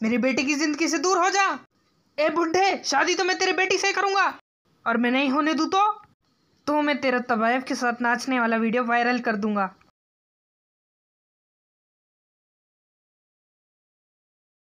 मेरी बेटी की ज़िंदगी से दूर हो जा। ए बुढ़े, शादी तो मैं तेरे बेटी से करूँगा। और मैं नहीं होने दूँ तो? तो मैं तेरा तबायफ के साथ नाचने वाला वीडियो वायरल कर दूँगा।